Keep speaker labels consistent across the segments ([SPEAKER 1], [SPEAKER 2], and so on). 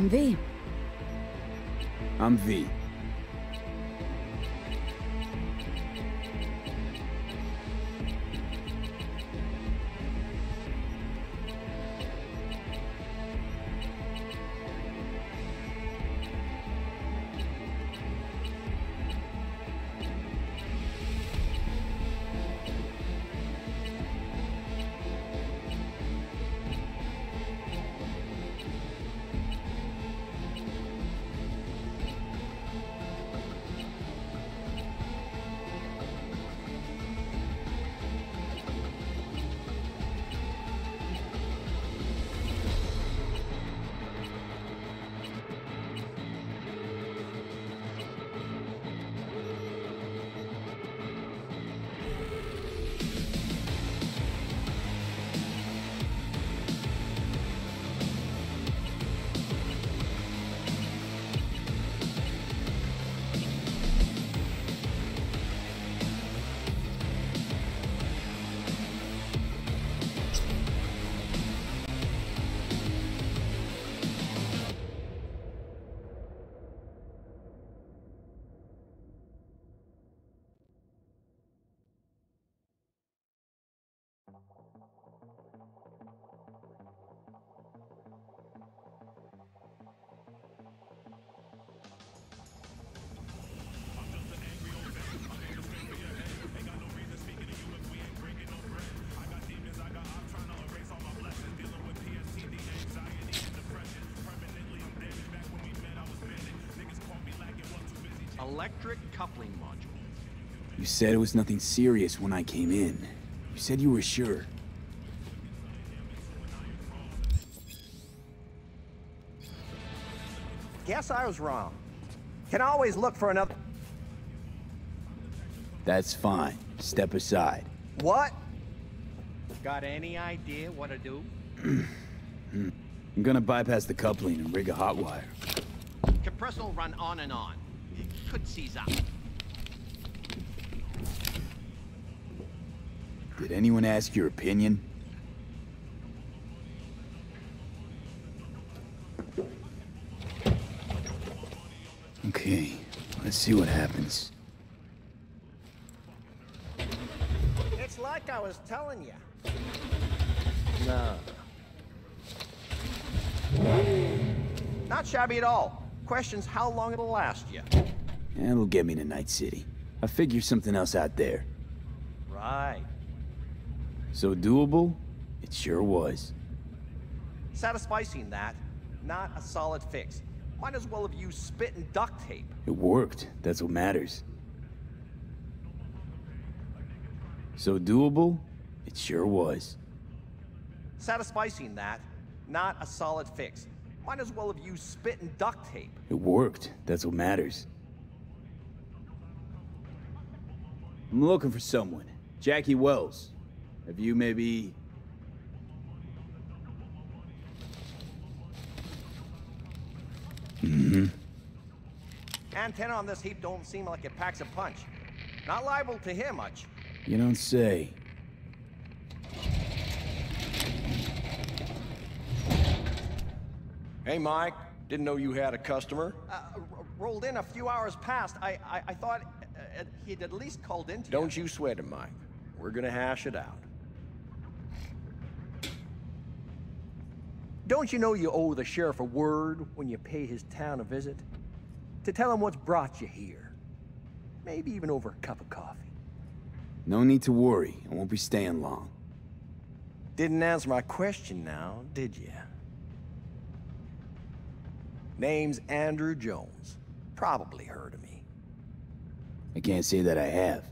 [SPEAKER 1] I'm V.
[SPEAKER 2] I'm V.
[SPEAKER 3] Electric coupling module.
[SPEAKER 2] You said it was nothing serious when I came in. You said you were sure.
[SPEAKER 4] Guess I was wrong. Can always look for another...
[SPEAKER 2] That's fine. Step aside.
[SPEAKER 4] What?
[SPEAKER 3] Got any idea what to do?
[SPEAKER 2] I'm gonna bypass the coupling and rig a hot wire.
[SPEAKER 3] Compressor will run on and on. It could seize up.
[SPEAKER 2] Did anyone ask your opinion? Okay, let's see what happens.
[SPEAKER 4] It's like I was telling you. No. Not shabby at all. Question's how long it'll last you.
[SPEAKER 2] That'll get me to Night City. I figure something else out there.
[SPEAKER 4] Right.
[SPEAKER 2] So doable? It sure was.
[SPEAKER 4] Satisficing that, not a solid fix. Might as well have used spit and duct tape.
[SPEAKER 2] It worked. That's what matters. So doable? It sure was.
[SPEAKER 4] Satisficing that, not a solid fix. Might as well have used spit and duct tape.
[SPEAKER 2] It worked. That's what matters. I'm looking for someone. Jackie Wells. Have you maybe... Mm-hmm.
[SPEAKER 4] Antenna on this heap don't seem like it packs a punch. Not liable to hear much.
[SPEAKER 2] You don't say.
[SPEAKER 5] Hey, Mike. Didn't know you had a customer.
[SPEAKER 4] Uh, rolled in a few hours past. I, I, I thought he'd at least called in to
[SPEAKER 5] Don't you sweat it, Mike. We're gonna hash it out.
[SPEAKER 4] Don't you know you owe the sheriff a word when you pay his town a visit? To tell him what's brought you here. Maybe even over a cup of coffee.
[SPEAKER 2] No need to worry. I won't be staying long.
[SPEAKER 4] Didn't answer my question now, did you? Name's Andrew Jones. Probably heard of me.
[SPEAKER 2] I can't say that I have.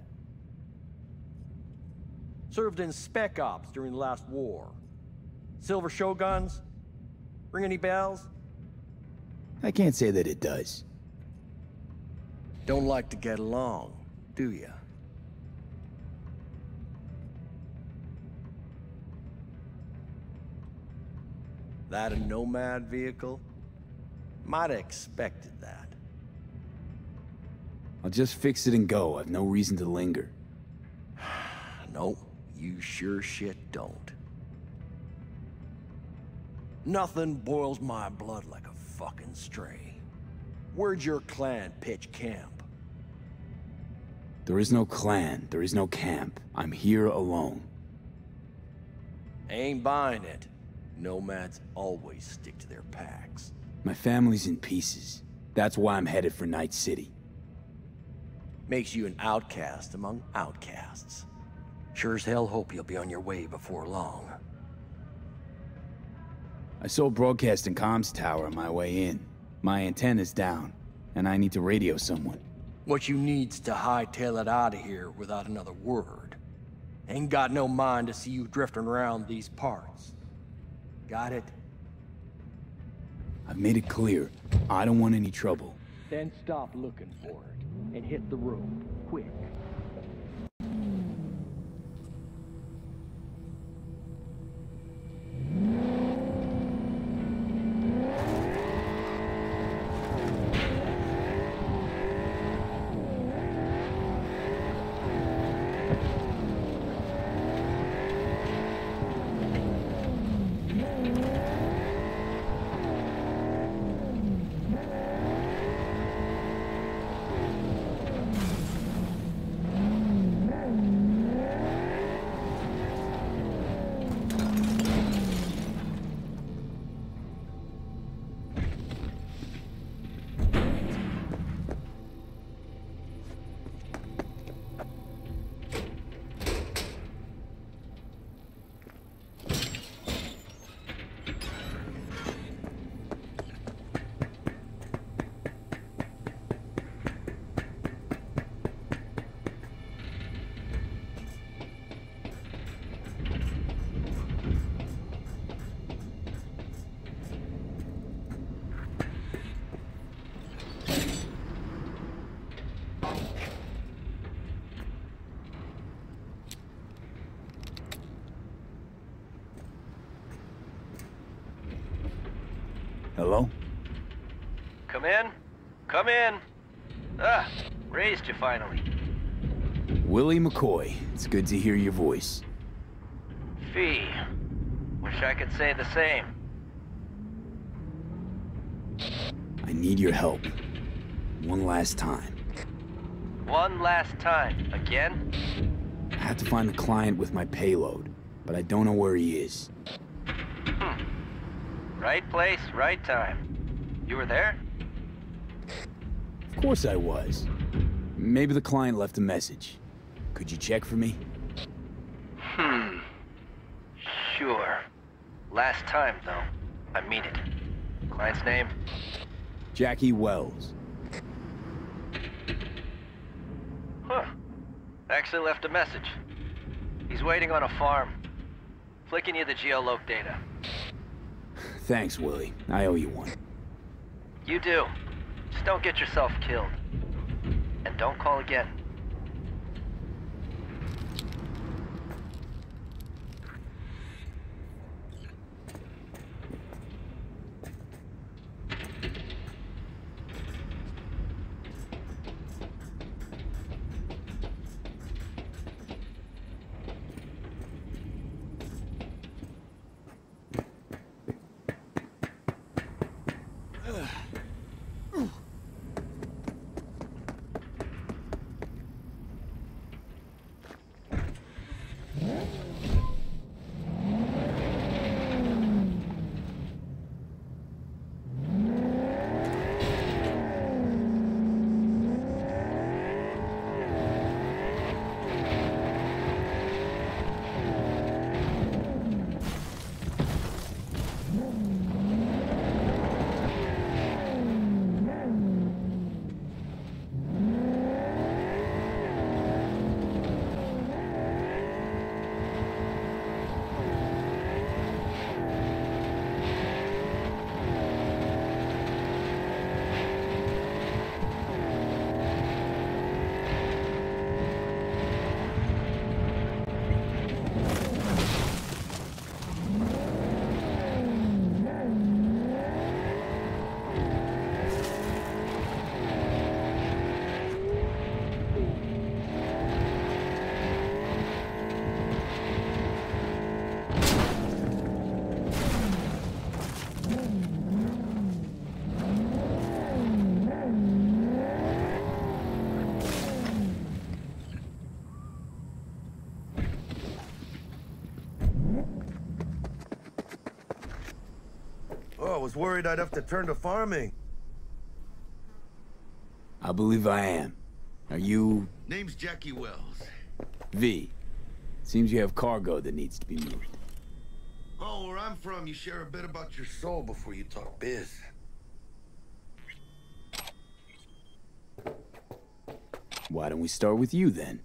[SPEAKER 4] Served in Spec Ops during the last war. Silver Shoguns? Ring any bells?
[SPEAKER 2] I can't say that it does.
[SPEAKER 4] Don't like to get along, do you? That a nomad vehicle? Might have expected that.
[SPEAKER 2] I'll just fix it and go. I've no reason to linger.
[SPEAKER 4] No, you sure shit don't. Nothing boils my blood like a fucking stray. Where'd your clan pitch camp?
[SPEAKER 2] There is no clan, there is no camp. I'm here alone.
[SPEAKER 4] Ain't buying it. Nomads always stick to their packs.
[SPEAKER 2] My family's in pieces. That's why I'm headed for Night City.
[SPEAKER 4] Makes you an outcast among outcasts. Sure as hell hope you'll be on your way before long.
[SPEAKER 2] I saw a broadcasting comms tower on my way in. My antenna's down, and I need to radio someone.
[SPEAKER 4] What you need's to hightail it out of here without another word. Ain't got no mind to see you drifting around these parts. Got it?
[SPEAKER 2] I've made it clear. I don't want any trouble.
[SPEAKER 4] Then stop looking for it and hit the road, quick.
[SPEAKER 1] In. Come in. Ah, raised you finally.
[SPEAKER 2] Willie McCoy. It's good to hear your voice.
[SPEAKER 1] Fee. Wish I could say the same.
[SPEAKER 2] I need your help. One last time.
[SPEAKER 1] One last time. Again?
[SPEAKER 2] I have to find the client with my payload, but I don't know where he is.
[SPEAKER 1] Right place, right time. You were there?
[SPEAKER 2] Of course I was. Maybe the client left a message. Could you check for me?
[SPEAKER 1] Hmm. Sure. Last time, though. I mean it. Client's name?
[SPEAKER 2] Jackie Wells.
[SPEAKER 1] Huh. Actually left a message. He's waiting on a farm. Flicking you the geoloc data.
[SPEAKER 2] Thanks, Willie. I owe you one.
[SPEAKER 1] You do. Just don't get yourself killed. And don't call again.
[SPEAKER 6] Was worried I'd have to turn to farming.
[SPEAKER 2] I believe I am. Are you
[SPEAKER 7] Name's Jackie Wells.
[SPEAKER 2] V? Seems you have cargo that needs to be moved.
[SPEAKER 7] Oh, where I'm from, you share a bit about your soul before you talk biz.
[SPEAKER 2] Why don't we start with you then?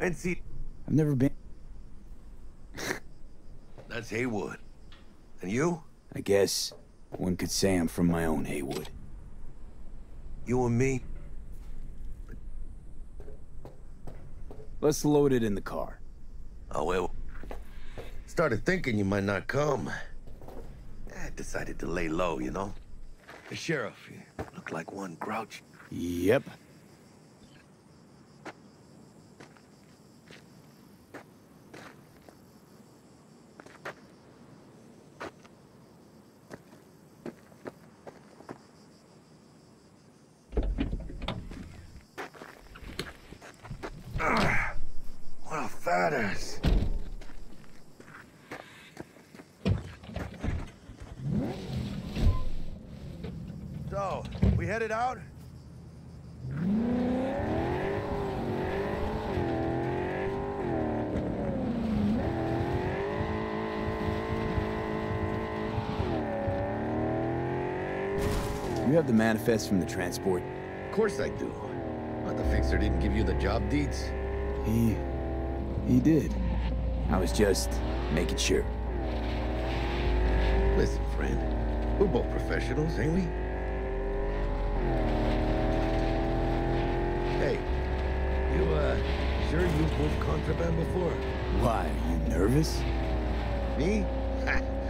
[SPEAKER 6] And see,
[SPEAKER 2] I've never been.
[SPEAKER 7] That's Heywood. And you?
[SPEAKER 2] I guess one could say I'm from my own Heywood.
[SPEAKER 6] you and me,
[SPEAKER 2] Let's load it in the car.
[SPEAKER 7] Oh, well. Started thinking you might not come. I decided to lay low, you know? The sheriff, you look like one grouch.
[SPEAKER 2] Yep.
[SPEAKER 7] What a fat ass.
[SPEAKER 6] so, we headed out?
[SPEAKER 2] You have the manifest from the transport.
[SPEAKER 7] Of course I do. But the fixer didn't give you the job deeds?
[SPEAKER 2] He. he did. I was just making sure.
[SPEAKER 7] Listen, friend. We're both professionals, ain't we? Hey, you, uh, sure you've moved contraband before?
[SPEAKER 2] Why, are you nervous?
[SPEAKER 7] Me?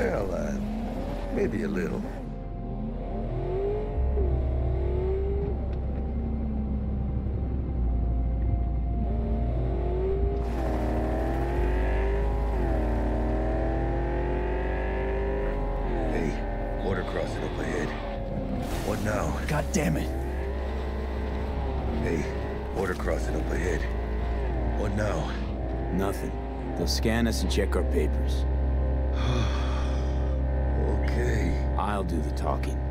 [SPEAKER 7] Well, uh, maybe a little. Hey, border crossing up ahead. What now?
[SPEAKER 2] God damn it.
[SPEAKER 7] Hey, border crossing up ahead. What now?
[SPEAKER 2] Nothing. They'll scan us and check our papers. I'll do the talking.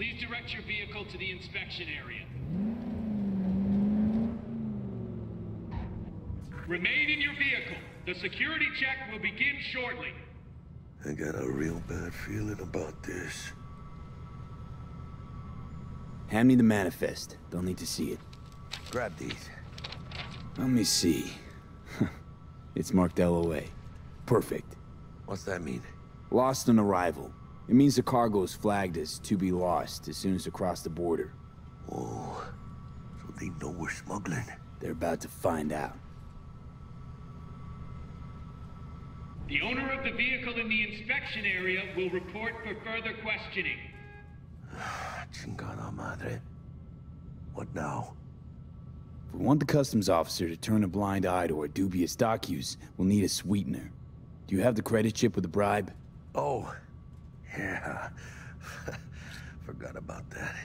[SPEAKER 8] Please direct your vehicle to the inspection area. Remain in your vehicle. The security check will begin shortly.
[SPEAKER 7] I got a real bad feeling about this.
[SPEAKER 2] Hand me the manifest. They'll need to see it.
[SPEAKER 7] Grab these.
[SPEAKER 2] Let me see. it's marked LOA. Perfect.
[SPEAKER 7] What's that mean?
[SPEAKER 2] Lost on arrival. It means the cargo is flagged as to be lost as soon as they cross the border.
[SPEAKER 7] Oh, so they know we're smuggling.
[SPEAKER 2] They're about to find out.
[SPEAKER 8] The owner of the vehicle in the inspection area will report for further questioning.
[SPEAKER 7] Chingada madre. What now?
[SPEAKER 2] If we want the customs officer to turn a blind eye to our dubious dock use, we'll need a sweetener. Do you have the credit chip with the bribe?
[SPEAKER 7] Oh, yeah. Forgot about that.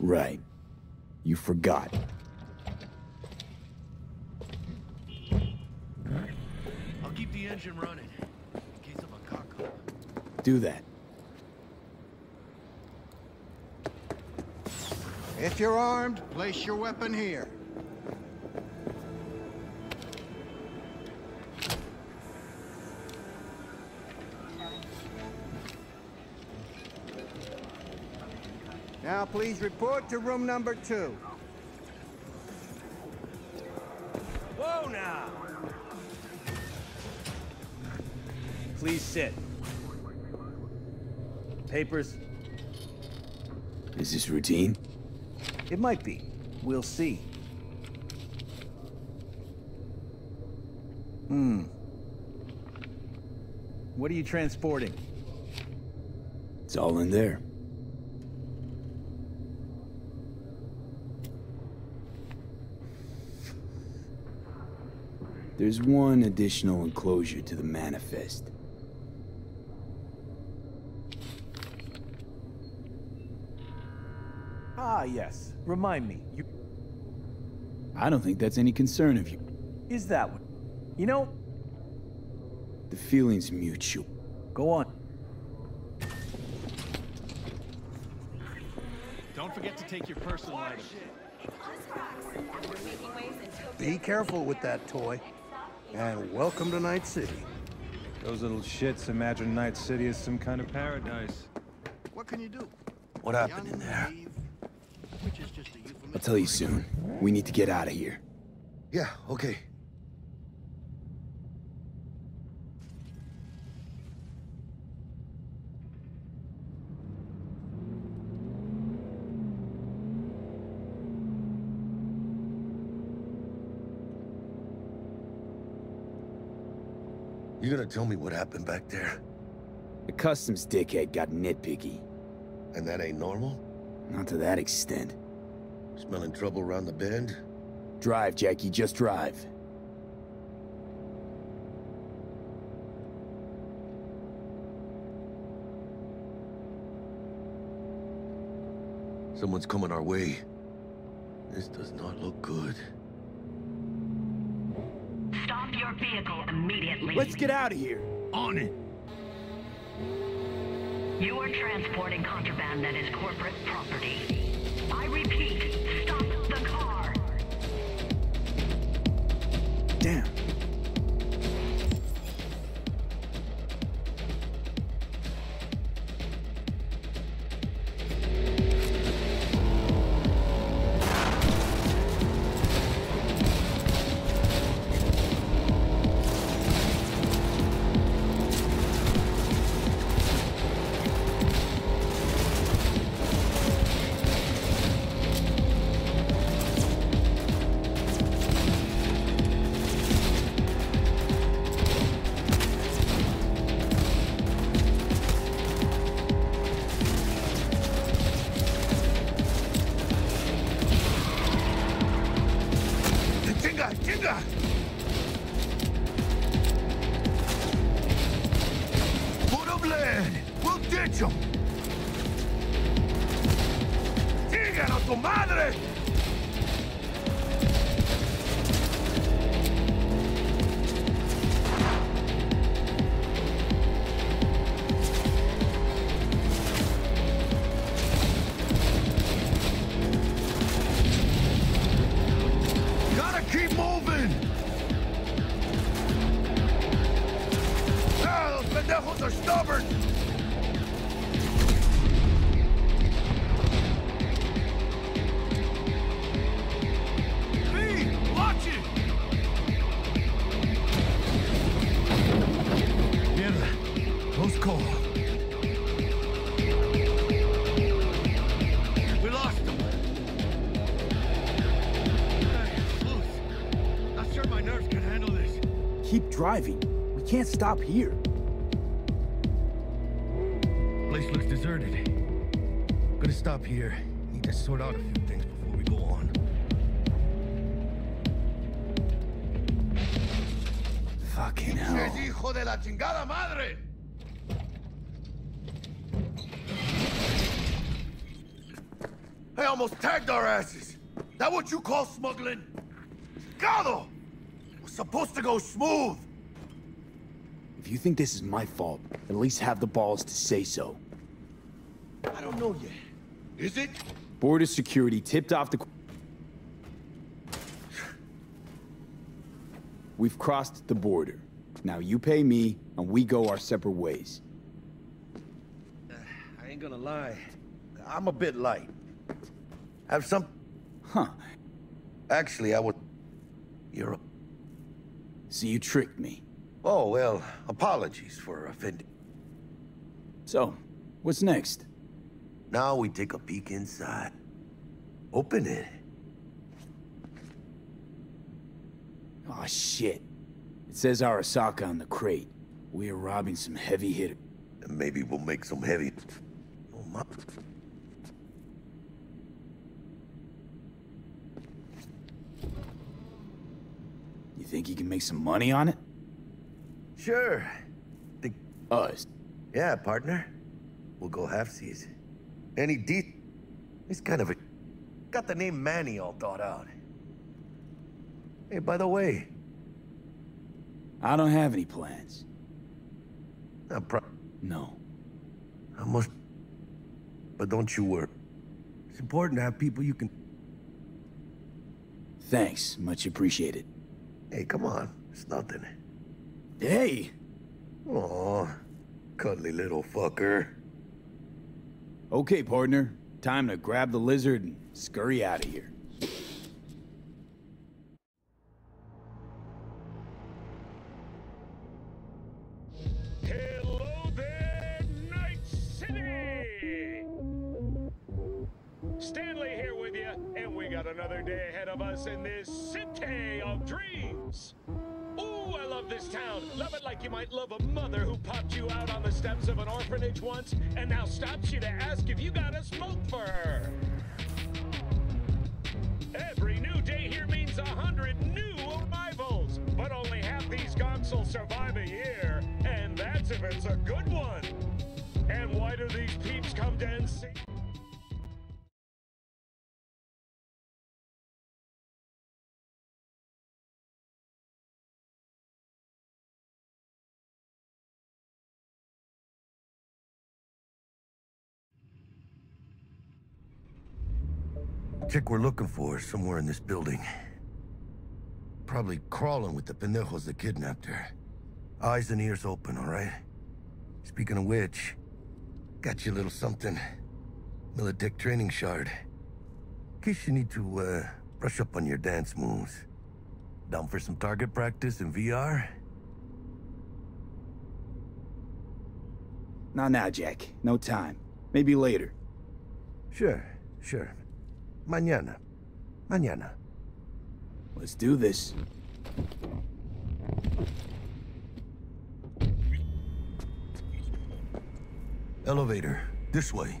[SPEAKER 2] Right. You forgot.
[SPEAKER 3] I'll keep the engine running in case of a cock up.
[SPEAKER 2] Do that.
[SPEAKER 9] If you're armed, place your weapon here. Now please report to room number two. Whoa now!
[SPEAKER 10] Please sit. Papers.
[SPEAKER 2] Is this routine?
[SPEAKER 10] It might be. We'll see. Hmm. What are you transporting?
[SPEAKER 2] It's all in there. There's one additional enclosure to the manifest.
[SPEAKER 10] Ah, yes. Remind me. You
[SPEAKER 2] I don't think that's any concern of you.
[SPEAKER 10] is that one? You know,
[SPEAKER 2] The feeling's mutual.
[SPEAKER 10] go on.
[SPEAKER 3] Don't forget to take your personal items.
[SPEAKER 9] Be careful with that toy. And welcome to Night City.
[SPEAKER 11] Those little shits imagine Night City is some kind of paradise.
[SPEAKER 9] What can you do?
[SPEAKER 7] What happened in there?
[SPEAKER 9] Which is just a euphemism
[SPEAKER 2] I'll tell you soon. We need to get out of here.
[SPEAKER 7] Yeah, okay. You gonna tell me what happened back there?
[SPEAKER 2] The customs dickhead got nitpicky.
[SPEAKER 7] And that ain't normal?
[SPEAKER 2] Not to that extent.
[SPEAKER 7] Smelling trouble around the bend?
[SPEAKER 2] Drive, Jackie, just drive.
[SPEAKER 7] Someone's coming our way. This does not look good.
[SPEAKER 12] Stop your vehicle immediately.
[SPEAKER 2] Let's get out of here.
[SPEAKER 3] On it.
[SPEAKER 12] You are transporting contraband that is corporate property.
[SPEAKER 7] We'll ditch them! ¡Chingan a tu madre!
[SPEAKER 10] Stop here.
[SPEAKER 6] Place looks deserted. Gonna stop here. Need to sort out a few things before we go on.
[SPEAKER 2] Fucking hell.
[SPEAKER 7] hijo de la chingada madre! They almost tagged our asses! That what you call smuggling? Gado! Was supposed to go smooth!
[SPEAKER 2] If you think this is my fault, at least have the balls to say so.
[SPEAKER 7] I don't know yet. Is it?
[SPEAKER 2] Border security tipped off the... We've crossed the border. Now you pay me, and we go our separate ways.
[SPEAKER 6] Uh, I ain't gonna lie. I'm a bit light.
[SPEAKER 7] Have some...
[SPEAKER 2] Huh.
[SPEAKER 7] Actually, I would... You're a...
[SPEAKER 2] So you tricked me.
[SPEAKER 7] Oh, well, apologies for offending.
[SPEAKER 2] So, what's next?
[SPEAKER 7] Now we take a peek inside. Open it.
[SPEAKER 2] Oh shit. It says Arasaka on the crate. We are robbing some heavy hitter.
[SPEAKER 7] And maybe we'll make some heavy... Oh, my...
[SPEAKER 2] You think you can make some money on it?
[SPEAKER 7] Sure. Think...
[SPEAKER 2] Us?
[SPEAKER 7] Yeah, partner. We'll go half-seas. Any de... He's kind of a... Got the name Manny all thought out. Hey, by the way...
[SPEAKER 2] I don't have any plans.
[SPEAKER 7] Not pro...
[SPEAKER 2] No.
[SPEAKER 7] I must... But don't you worry.
[SPEAKER 9] It's important to have people you can...
[SPEAKER 2] Thanks. Much appreciated.
[SPEAKER 7] Hey, come on. It's nothing.
[SPEAKER 2] Hey!
[SPEAKER 7] Aw, cuddly little fucker.
[SPEAKER 2] Okay, partner. Time to grab the lizard and scurry out of here.
[SPEAKER 13] Might love a mother who popped you out on the steps of an orphanage once and now stops you to ask if you got a smoke for her.
[SPEAKER 7] Chick we're looking for is somewhere in this building. Probably crawling with the pendejos that kidnapped her. Eyes and ears open, all right? Speaking of which, got you a little something. Militech training shard. In case you need to, uh, brush up on your dance moves. Down for some target practice in VR?
[SPEAKER 2] Not now, Jack. No time. Maybe later.
[SPEAKER 7] Sure, sure. Mañana. Mañana.
[SPEAKER 2] Let's do this.
[SPEAKER 7] Elevator. This way.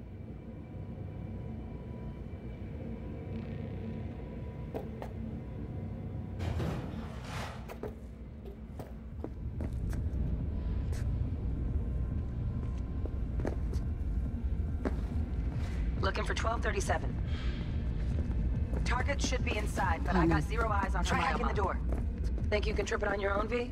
[SPEAKER 14] Looking for 1237. Target should be inside, but oh, I got zero eyes on Try hacking the door. Think you can trip it on your own, V?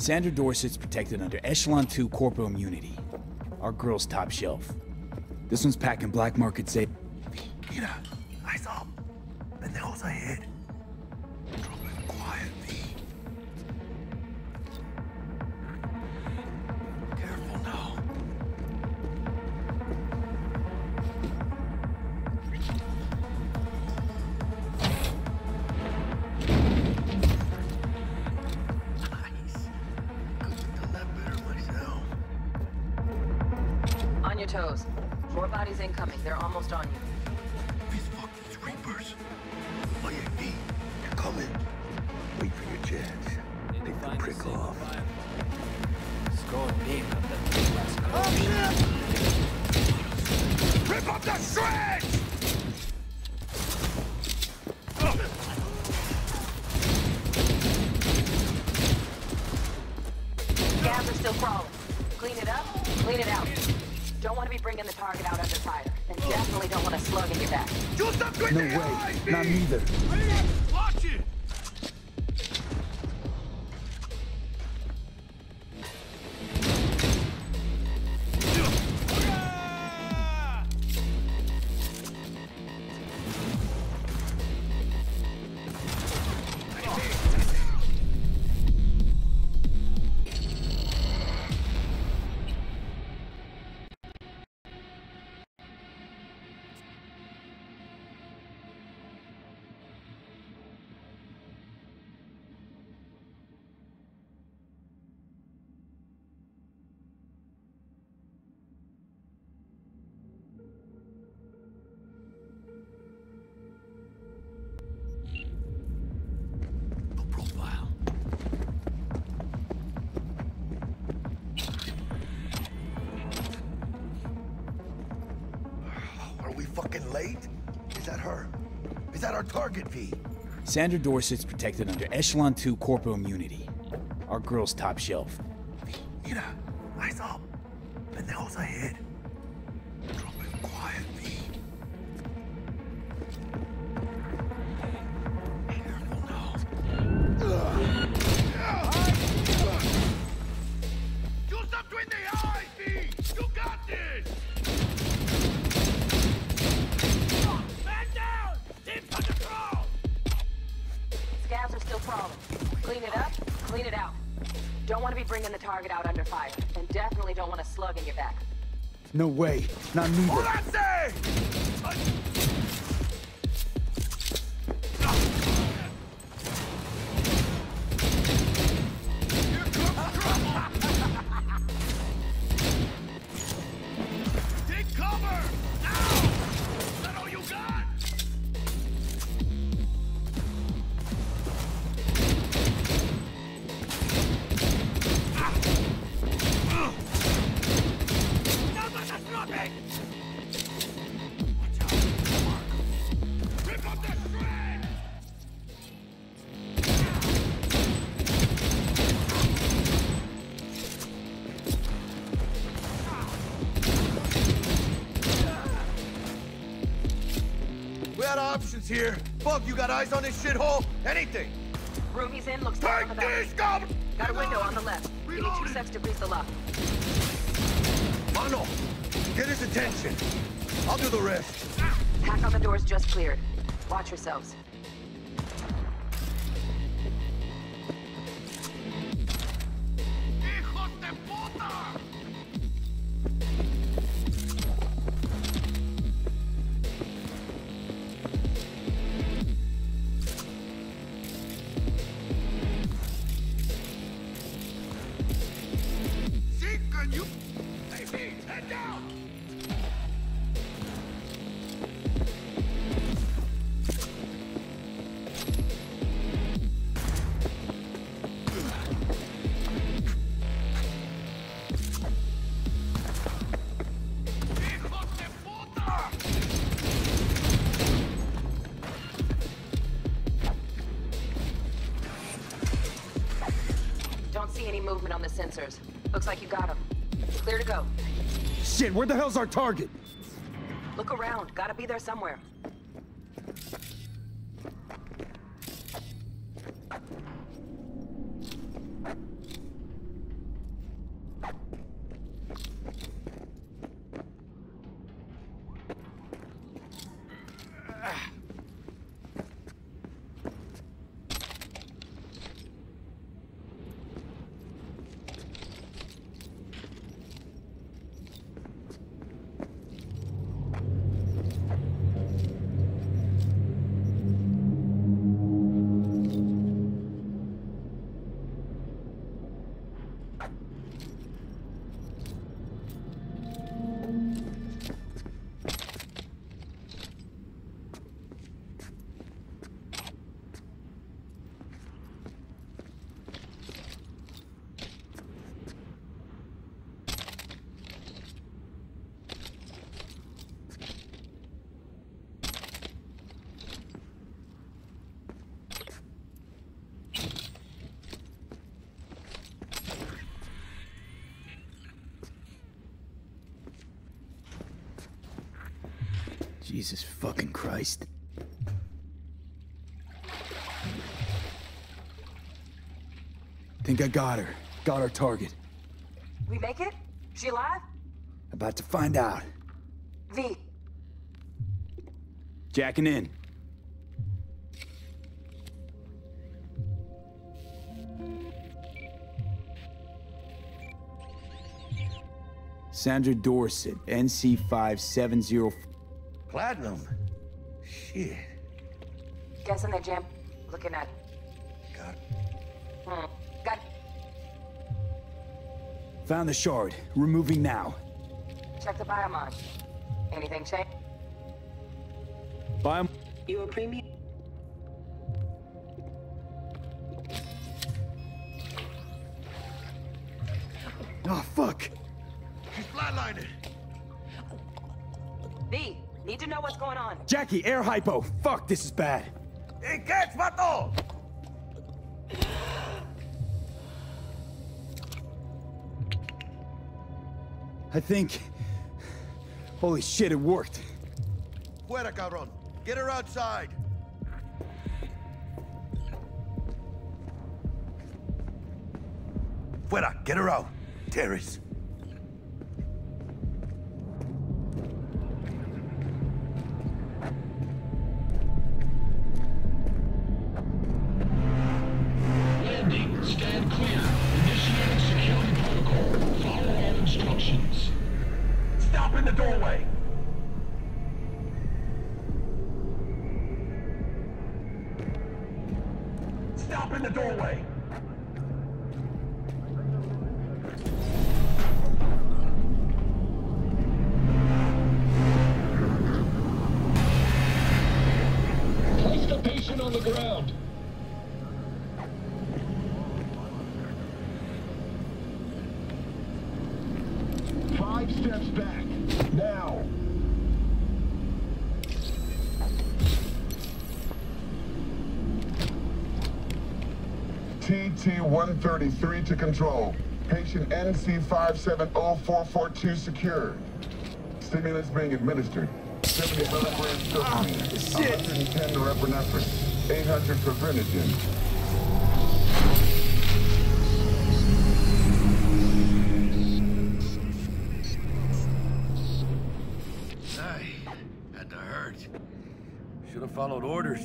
[SPEAKER 7] Sandra Dorset's protected under Echelon 2 corporal immunity. Our girl's top shelf. This one's packing black market Zet.
[SPEAKER 14] Are. Clean it up, clean it out. Don't want to be bringing the target out under fire. And definitely don't want a slug in your back.
[SPEAKER 2] No way. Not neither. Sandra Dorsett's protected under Echelon 2 corporal immunity. Our girl's top shelf.
[SPEAKER 14] Target out under fire. And definitely don't want a slug in your back.
[SPEAKER 10] No way. Not neither.
[SPEAKER 13] You got
[SPEAKER 7] eyes on this shithole? Anything?
[SPEAKER 14] Room he's in looks down on the balcony. Got a window on the left. Give me two secs to grease the lock.
[SPEAKER 7] Mano, get his attention. I'll do the rest.
[SPEAKER 14] Hack on the door's just cleared. Watch yourselves. Sensors. Looks like you got them. Clear to go.
[SPEAKER 10] Shit, where the hell's our target?
[SPEAKER 14] Look around. Gotta be there somewhere.
[SPEAKER 2] Jesus fucking Christ. Think I got her. Got our target.
[SPEAKER 14] We make it? She alive?
[SPEAKER 2] About to find out.
[SPEAKER 14] V,
[SPEAKER 2] Jacking in. Sandra Dorsett, NC570.
[SPEAKER 7] Platinum? Shit.
[SPEAKER 14] guess in there, Jam. Looking at.
[SPEAKER 7] Got
[SPEAKER 14] Hmm. Got.
[SPEAKER 2] Found the shard. Removing now.
[SPEAKER 14] Check the biomon. Anything change?
[SPEAKER 2] Biom.
[SPEAKER 14] You a premium?
[SPEAKER 10] Jackie, air hypo. Fuck, this is bad.
[SPEAKER 7] Catch, vato!
[SPEAKER 10] I think... Holy shit, it worked.
[SPEAKER 7] Fuera, cabrón. Get her outside. Fuera, get her out. Terrace.
[SPEAKER 15] TT-133 to control. Patient NC570442 secured. Stimulants being administered. 70 milligrams dopamine. Ah, 110 norepinephrine. 800 fibrinogen.
[SPEAKER 7] Ay, had to hurt. Should have followed orders.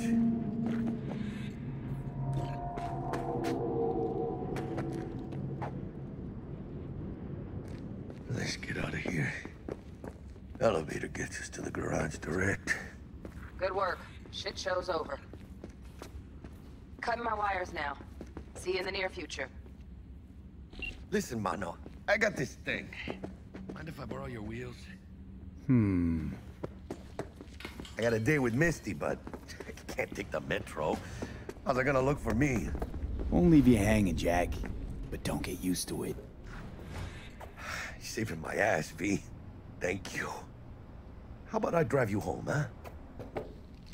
[SPEAKER 7] Elevator gets us to the garage direct.
[SPEAKER 14] Good work. Shit show's over. Cutting my wires now. See you in the near future.
[SPEAKER 7] Listen, mano. I got this thing.
[SPEAKER 3] Mind if I borrow your wheels?
[SPEAKER 10] Hmm.
[SPEAKER 7] I got a day with Misty, but I can't take the metro. How's it gonna look for me?
[SPEAKER 2] Won't leave you hanging, Jack. But don't get used to it.
[SPEAKER 7] You're saving my ass, V. Thank you. How about I drive you home, huh?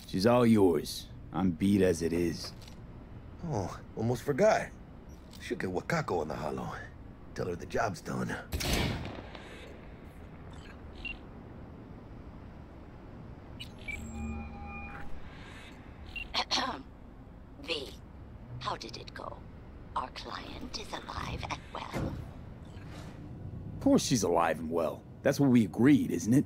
[SPEAKER 2] She's all yours. I'm beat as it is.
[SPEAKER 7] Oh, almost forgot. Should get Wakako on the holo. Tell her the job's done.
[SPEAKER 16] V, how did it go? Our client is alive and well.
[SPEAKER 2] Of course she's alive and well. That's what we agreed, isn't it?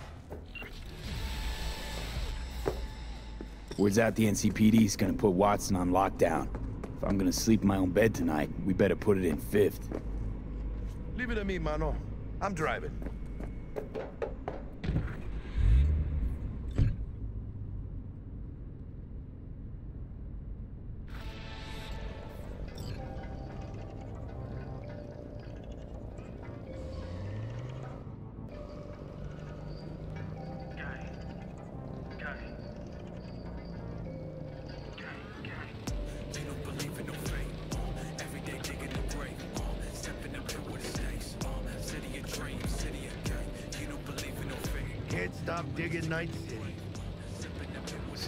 [SPEAKER 2] Word's out the NCPD's gonna put Watson on lockdown. If I'm gonna sleep in my own bed tonight, we better put it in fifth.
[SPEAKER 7] Leave it to me, mano. I'm driving.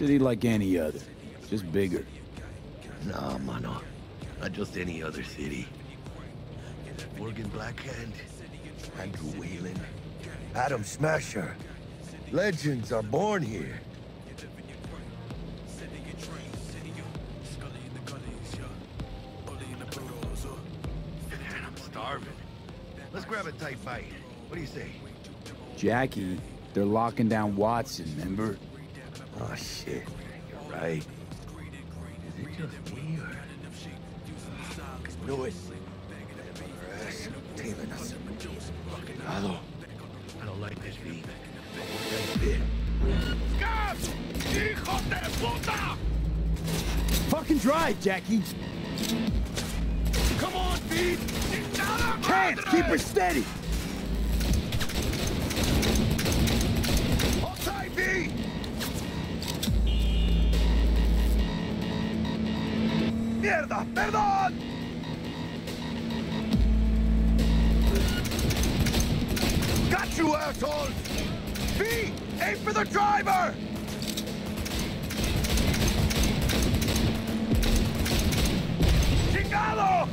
[SPEAKER 3] City
[SPEAKER 2] like any other, just bigger.
[SPEAKER 7] Nah, mano. Not just any other city. Morgan Blackhand, Andrew Weyland, Adam Smasher. Legends are born here.
[SPEAKER 3] I'm starving. Let's grab a tight bite. What do you say?
[SPEAKER 2] Jackie, they're locking down Watson, remember?
[SPEAKER 7] Oh, shit. You're right. Is it just me or... I knew it. Her ass tailing us. Hello.
[SPEAKER 3] I don't like this beat.
[SPEAKER 7] That's it.
[SPEAKER 3] De puta!
[SPEAKER 10] Fucking
[SPEAKER 2] drive, Jackie.
[SPEAKER 3] Come on, Pete!
[SPEAKER 2] Can't keep her steady.
[SPEAKER 7] Mierda, perdón!
[SPEAKER 3] Got you, assholes! V, aim for the driver! Chingado!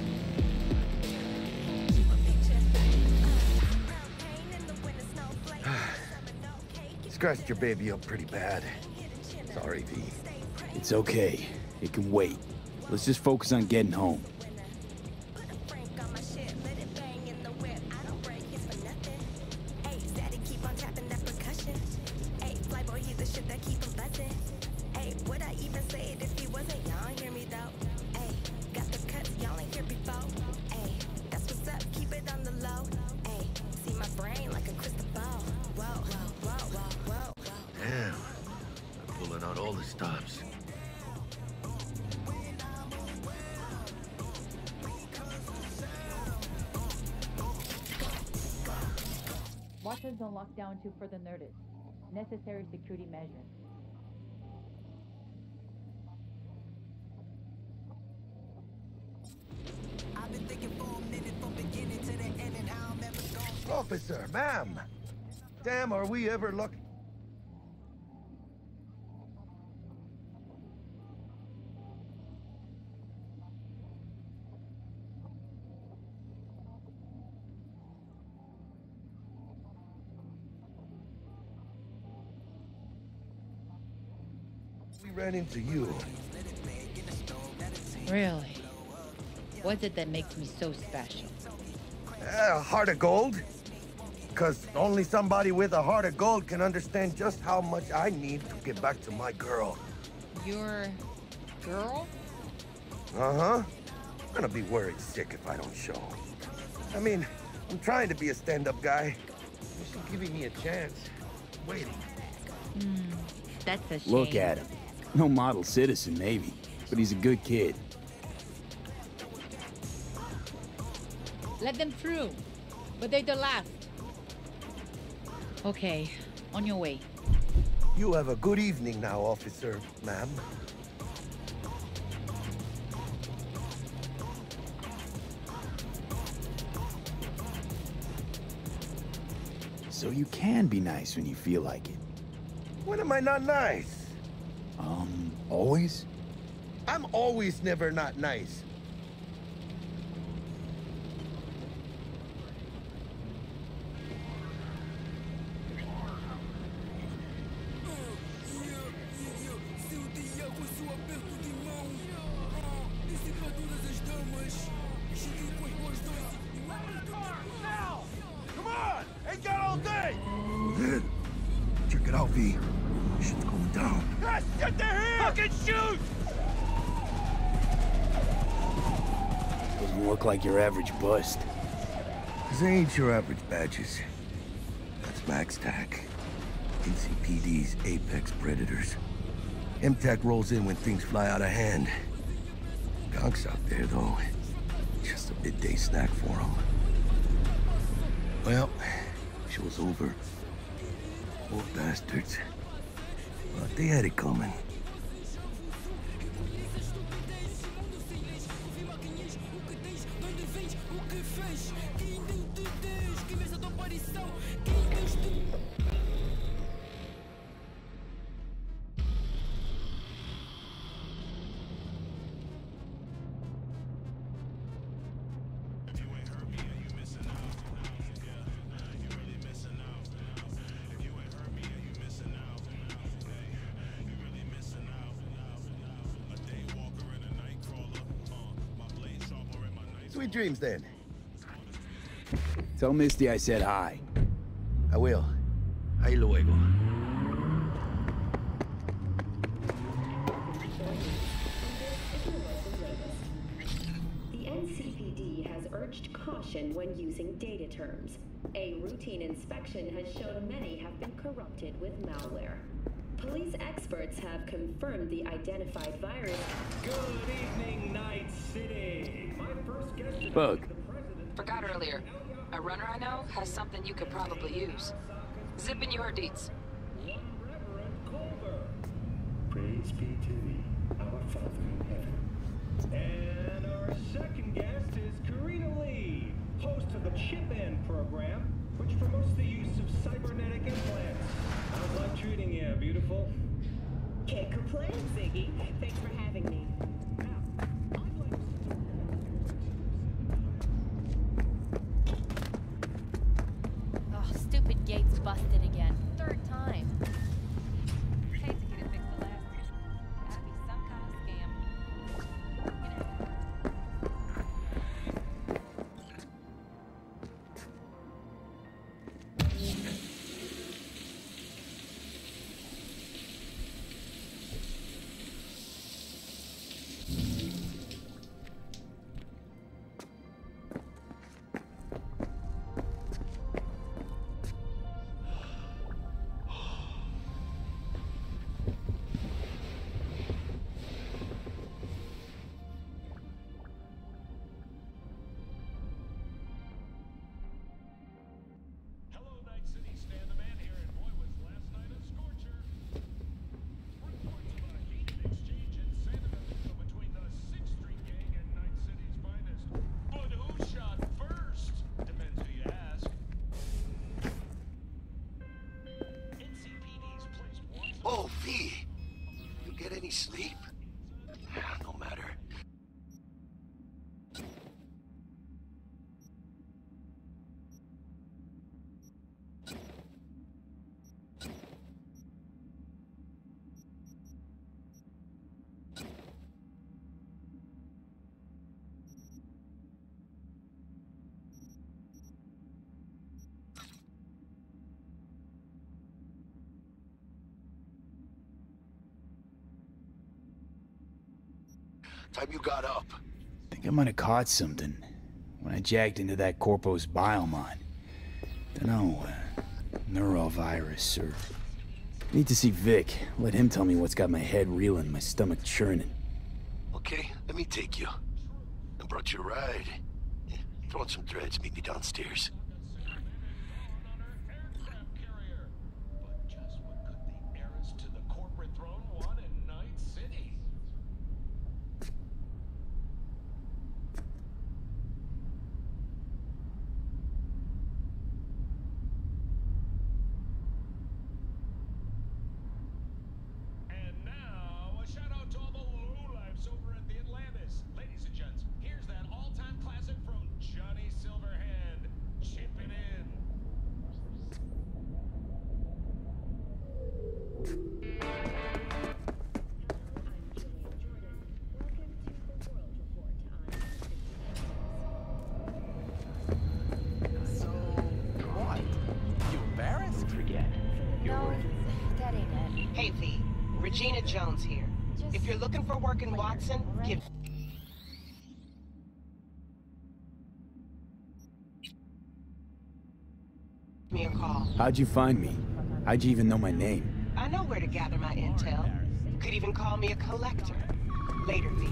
[SPEAKER 7] Scratched your baby up pretty bad. Sorry, V.
[SPEAKER 2] It's okay. It can wait. Let's just focus on getting home.
[SPEAKER 17] Watchers on lockdown to further notice. Necessary security measures.
[SPEAKER 7] Officer, ma'am. Damn, are we ever lucky? Ran into you.
[SPEAKER 17] Really? What's it that makes me so special?
[SPEAKER 7] A heart of gold? Because only somebody with a heart of gold can understand just how much I need to get back to my girl.
[SPEAKER 17] Your girl?
[SPEAKER 7] Uh-huh. I'm gonna be worried sick if I don't show. I mean, I'm trying to be a stand-up guy. She's giving me a chance. Waiting.
[SPEAKER 17] Hmm. That's a shame.
[SPEAKER 2] Look at him. No model citizen, maybe, but he's a good kid.
[SPEAKER 17] Let them through. But they're the last. Okay, on your way.
[SPEAKER 7] You have a good evening now, officer, ma'am.
[SPEAKER 2] So you can be nice when you feel like it.
[SPEAKER 7] When am I not nice?
[SPEAKER 2] Um, always?
[SPEAKER 7] I'm always never not nice.
[SPEAKER 2] Your average bust.
[SPEAKER 7] These ain't your average badges. That's Max TAC. NCPD's apex predators. MTAC rolls in when things fly out of hand. Gonks out there, though. Just a midday snack for them. Well, show's over. Poor bastards. But they had it coming. Sweet dreams, then.
[SPEAKER 2] Tell Misty I said hi.
[SPEAKER 7] I will. Ahí luego.
[SPEAKER 18] The NCPD has urged caution when using data terms. A routine inspection has shown many have been corrupted with malware. Police experts have confirmed the identified virus.
[SPEAKER 13] Good evening, Night City. My first guest
[SPEAKER 2] Bug.
[SPEAKER 14] Forgot earlier. A runner I know has something you could probably use. Zip in your deets.
[SPEAKER 13] Praise be to thee, our Father in heaven. And our second guest is Karina Lee, host of the Chip In program, which promotes the use of cybernetic implants. How's life treating you, beautiful?
[SPEAKER 18] Can't complain, Ziggy. Thanks for having me.
[SPEAKER 7] Sleep? Ah, No matter. Time you got up.
[SPEAKER 2] think I might have caught something when I jacked into that Corpos biomon. Dunno, uh, neurovirus or... Need to see Vik. Let him tell me what's got my head reeling, my stomach churning.
[SPEAKER 7] Okay, let me take you. I brought you a ride. Throw on some threads, meet me downstairs.
[SPEAKER 2] How'd you find me? How'd you even know my name?
[SPEAKER 14] I know where to gather my intel. Could even call me a collector. Later, V.